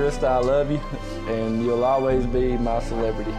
Christa, I love you, and you'll always be my celebrity.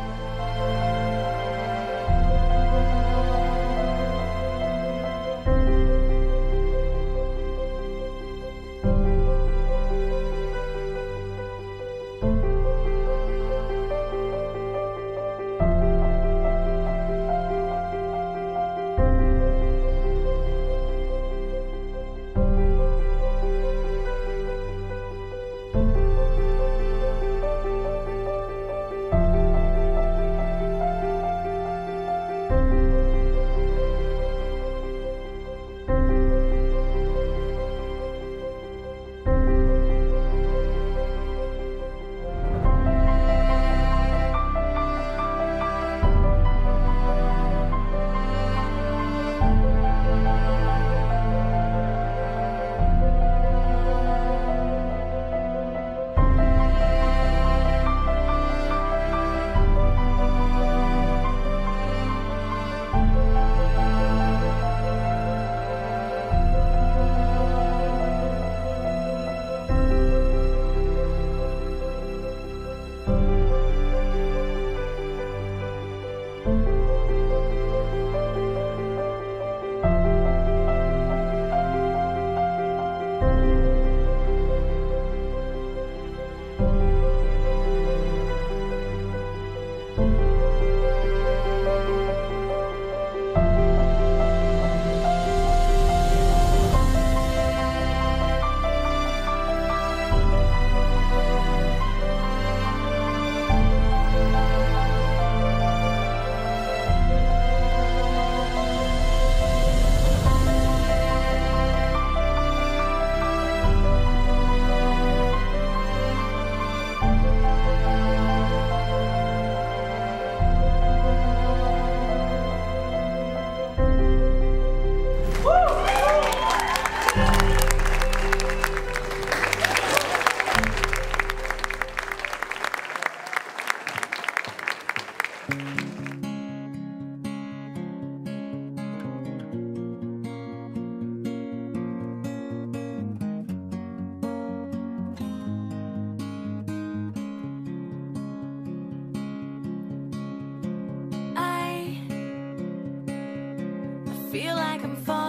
feel like I'm falling.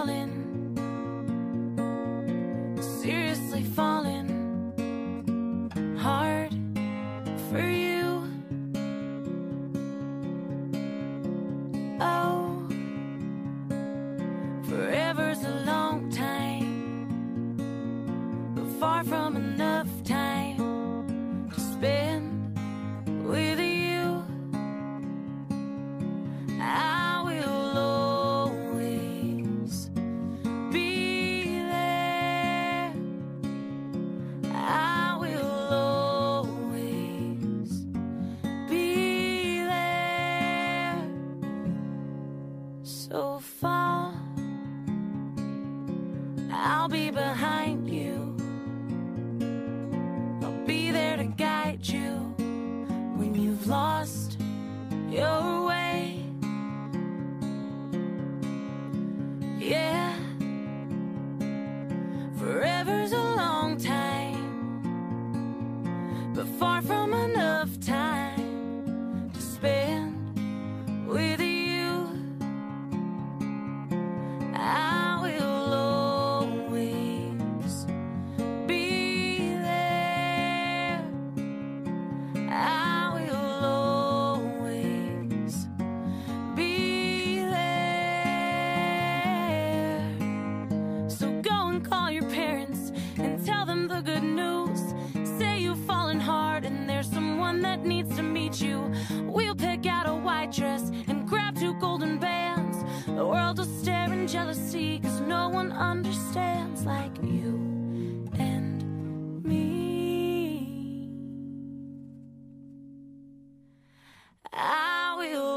so far. I'll be behind. dress and grab two golden bands. The world will stare in jealousy, cause no one understands like you and me. I will.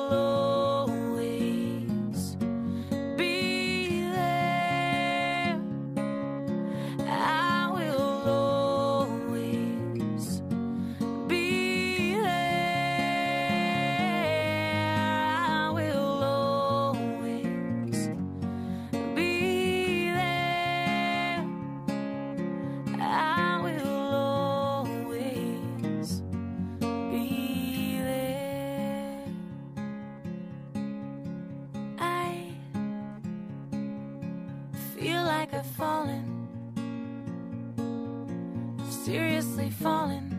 Like I've fallen, seriously fallen.